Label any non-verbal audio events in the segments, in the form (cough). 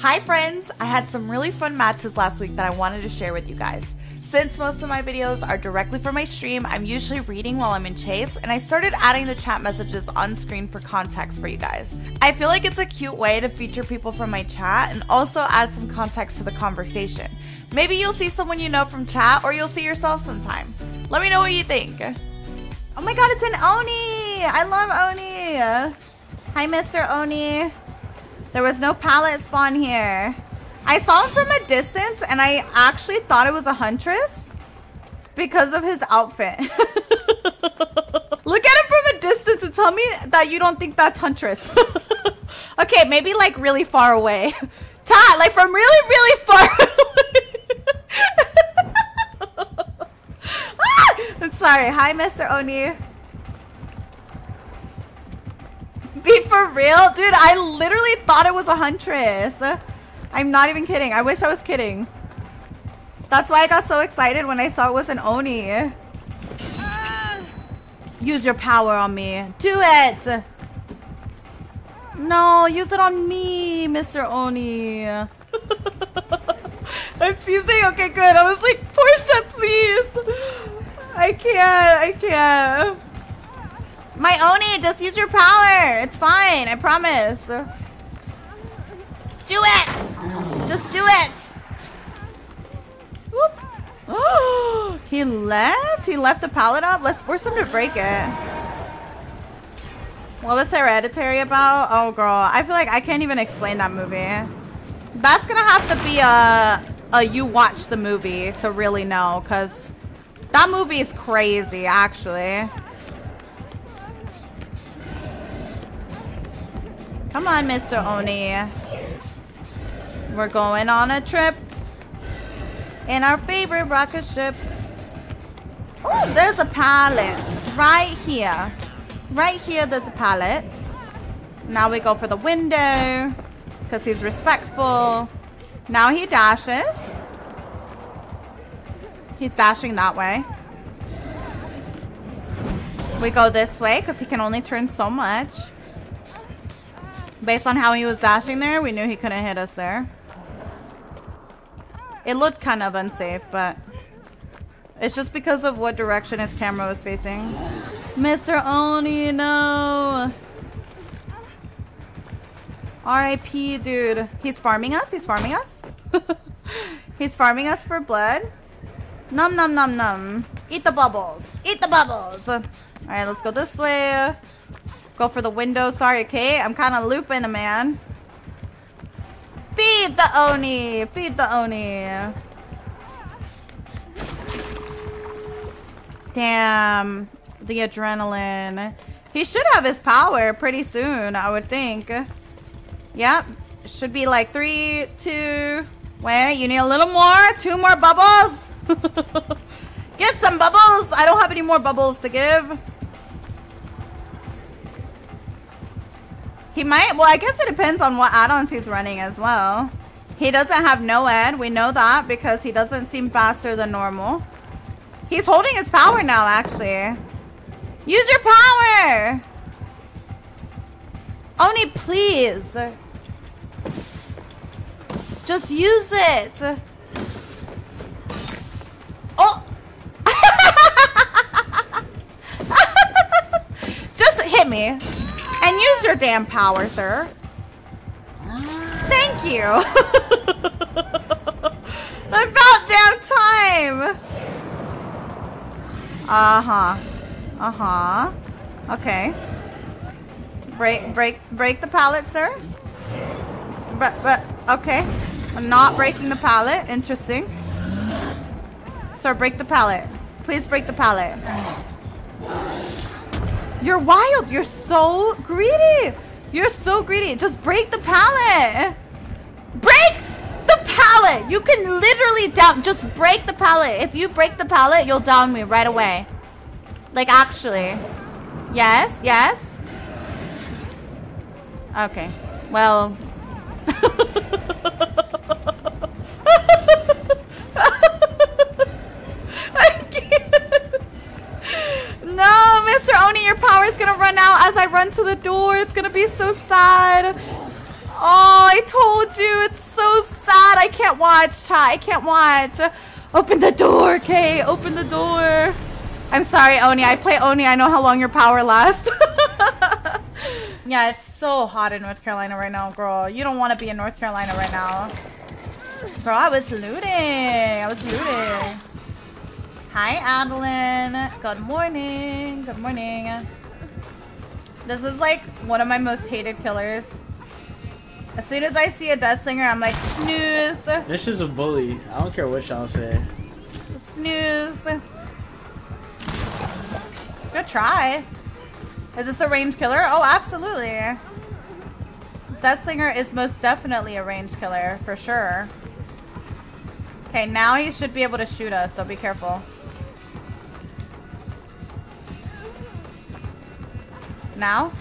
Hi friends! I had some really fun matches last week that I wanted to share with you guys. Since most of my videos are directly from my stream, I'm usually reading while I'm in chase, and I started adding the chat messages on screen for context for you guys. I feel like it's a cute way to feature people from my chat and also add some context to the conversation. Maybe you'll see someone you know from chat, or you'll see yourself sometime. Let me know what you think. Oh my god, it's an Oni! I love Oni! Hi, Mr. Oni. There was no pallet spawn here. I saw him from a distance and I actually thought it was a huntress because of his outfit. (laughs) Look at him from a distance and tell me that you don't think that's huntress. (laughs) okay, maybe like really far away. (laughs) Tat, like from really, really far away. ah! I'm sorry. Hi, Mr. Oni. For real? Dude, I literally thought it was a huntress. I'm not even kidding. I wish I was kidding. That's why I got so excited when I saw it was an Oni. Use your power on me. Do it! No, use it on me, Mr. Oni. (laughs) I'm teasing? Okay, good. I was like, Portia, please. I can't. I can't. My Oni, just use your power. It's fine. I promise. Do it. Just do it. Whoop. Oh, he left? He left the pallet up? Let's force him to break it. What was Hereditary about? Oh, girl. I feel like I can't even explain that movie. That's gonna have to be a, a you watch the movie to really know, because that movie is crazy, actually. Come on, Mr. Oni. We're going on a trip in our favorite rocket ship. Oh, there's a pallet right here. Right here, there's a pallet. Now we go for the window because he's respectful. Now he dashes. He's dashing that way. We go this way because he can only turn so much. Based on how he was dashing there, we knew he couldn't hit us there. It looked kind of unsafe, but it's just because of what direction his camera was facing. Mr. Oni, no. R.I.P. dude. He's farming us? He's farming us? (laughs) He's farming us for blood? Num num num num. Eat the bubbles. Eat the bubbles. Alright, let's go this way. Go for the window. Sorry, Kate. I'm kind of looping a man. Feed the Oni. Feed the Oni. Damn. The adrenaline. He should have his power pretty soon, I would think. Yep. Should be like three, two. Wait, you need a little more? Two more bubbles? (laughs) Get some bubbles. I don't have any more bubbles to give. He might, well, I guess it depends on what add-ons he's running as well. He doesn't have NOED. We know that because he doesn't seem faster than normal. He's holding his power now, actually. Use your power! Oni, please. Just use it. Oh! (laughs) Just hit me. And use your damn power, sir. Thank you. (laughs) About damn time. Uh-huh. Uh-huh. Okay. Break break break the pallet, sir. But but okay. I'm not breaking the pallet. Interesting. Sir, break the pallet. Please break the pallet. You're wild. You're so greedy. You're so greedy. Just break the pallet. Break the pallet. You can literally down. Just break the pallet. If you break the pallet, you'll down me right away. Like, actually. Yes, yes. Okay. Well. (laughs) Mr. Oni, your power is gonna run out as I run to the door. It's gonna be so sad. Oh, I told you. It's so sad. I can't watch, chat. I can't watch. Open the door, okay? Open the door. I'm sorry, Oni. I play Oni. I know how long your power lasts. (laughs) yeah, it's so hot in North Carolina right now, girl. You don't want to be in North Carolina right now. Girl, I was looting. I was looting. Hi, Adeline. Good morning. Good morning. This is like one of my most hated killers. As soon as I see a Deathslinger, I'm like, snooze. This is a bully. I don't care what y'all say. Snooze. Good try. Is this a range killer? Oh, absolutely. Deathslinger is most definitely a range killer, for sure. Okay, now he should be able to shoot us, so be careful. Now?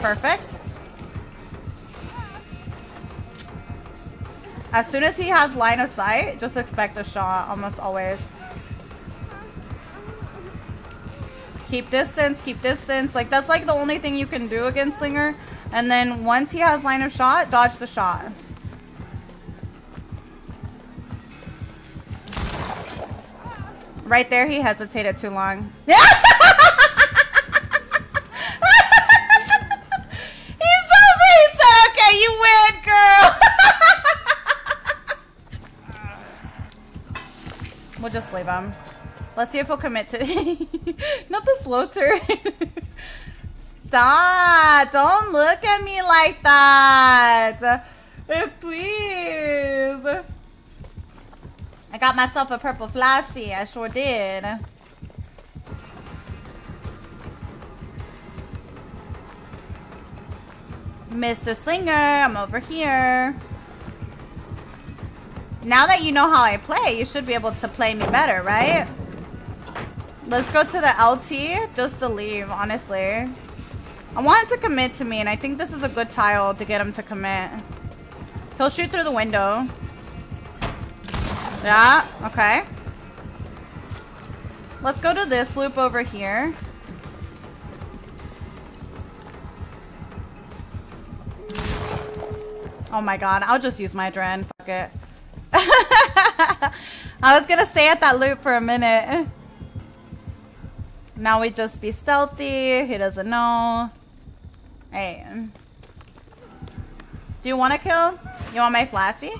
Perfect. As soon as he has line of sight, just expect a shot, almost always. Keep distance, keep distance. Like, that's like the only thing you can do against Slinger. And then once he has line of shot, dodge the shot. Right there, he hesitated too long. (laughs) We'll just leave him. Let's see if he'll commit to... (laughs) Not the slow turn. Stop! Don't look at me like that! Eh, please! I got myself a purple flashy. I sure did. Mr. Slinger, I'm over here. Now that you know how I play, you should be able to play me better, right? Let's go to the LT just to leave, honestly. I want him to commit to me, and I think this is a good tile to get him to commit. He'll shoot through the window. Yeah, okay. Let's go to this loop over here. Oh my god, I'll just use my adrenaline. Fuck it. (laughs) I was gonna stay at that loop for a minute. Now we just be stealthy. He doesn't know. Hey. Do you want to kill? You want my flashy?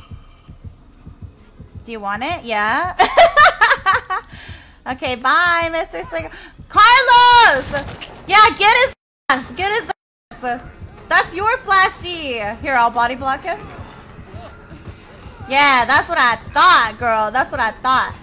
Do you want it? Yeah. (laughs) okay, bye, Mr. Slinger. Carlos! Yeah, get his ass. Get his ass. That's your flashy. Here, I'll body block him. Yeah, that's what I thought, girl. That's what I thought.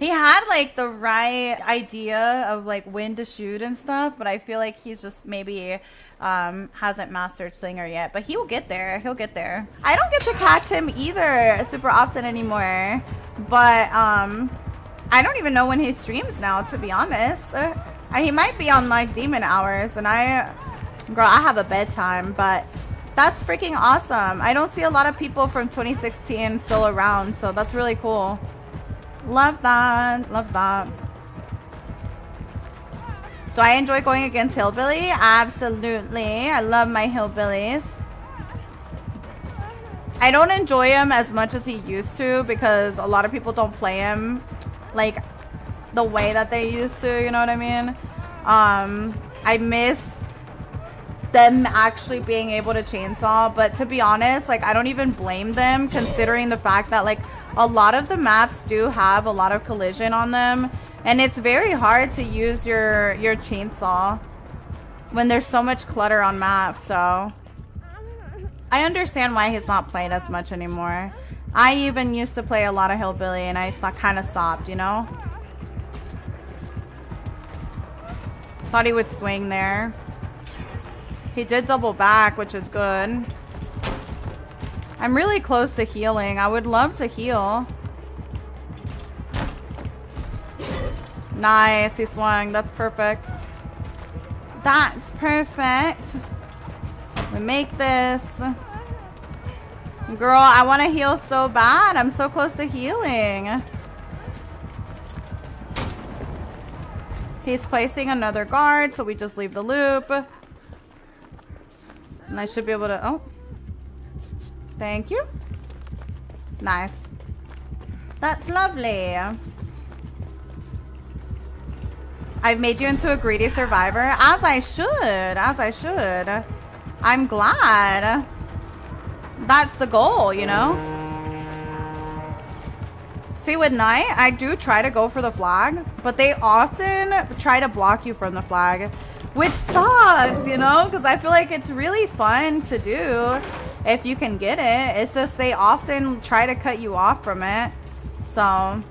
he had like the right idea of like when to shoot and stuff, but I feel like he's just maybe um, hasn't mastered Slinger yet. But he will get there. He'll get there. I don't get to catch him either super often anymore. But um, I don't even know when he streams now, to be honest. Uh, he might be on like demon hours, and I Girl, I have a bedtime, but that's freaking awesome. I don't see a lot of people from 2016 still around, so that's really cool. Love that. Love that. Do I enjoy going against Hillbilly? Absolutely. I love my Hillbillies. I don't enjoy him as much as he used to because a lot of people don't play him like the way that they used to, you know what I mean? Um, I miss them actually being able to chainsaw. But to be honest, like I don't even blame them considering the fact that like a lot of the maps do have a lot of collision on them. And it's very hard to use your, your chainsaw when there's so much clutter on maps. So I understand why he's not playing as much anymore. I even used to play a lot of Hillbilly and I kind of stopped, you know? Thought he would swing there. He did double back, which is good. I'm really close to healing. I would love to heal. Nice, he swung. That's perfect. That's perfect. We make this. Girl, I want to heal so bad. I'm so close to healing. He's placing another guard, so we just leave the loop. And I should be able to... Oh. Thank you. Nice. That's lovely. I've made you into a greedy survivor. As I should. As I should. I'm glad. That's the goal, you know? See, with Knight, I do try to go for the flag, but they often try to block you from the flag, which sucks, you know? Because I feel like it's really fun to do if you can get it. It's just they often try to cut you off from it. So,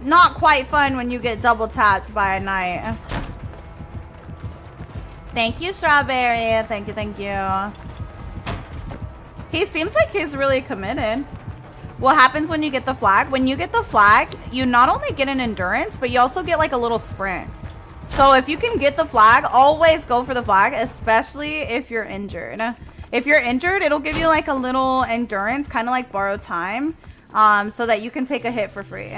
not quite fun when you get double tapped by a Knight. Thank you, Strawberry. Thank you, thank you. He seems like he's really committed. What happens when you get the flag? When you get the flag, you not only get an endurance, but you also get like a little sprint. So if you can get the flag, always go for the flag, especially if you're injured. If you're injured, it'll give you like a little endurance, kind of like borrow time, um, so that you can take a hit for free.